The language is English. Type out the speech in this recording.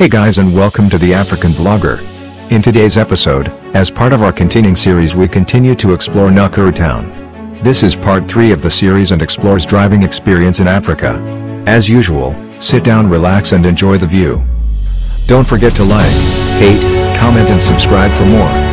Hey guys and welcome to the African Vlogger. In today's episode, as part of our continuing series we continue to explore Nakuru town. This is part 3 of the series and explores driving experience in Africa. As usual, sit down relax and enjoy the view. Don't forget to like, hate, comment and subscribe for more.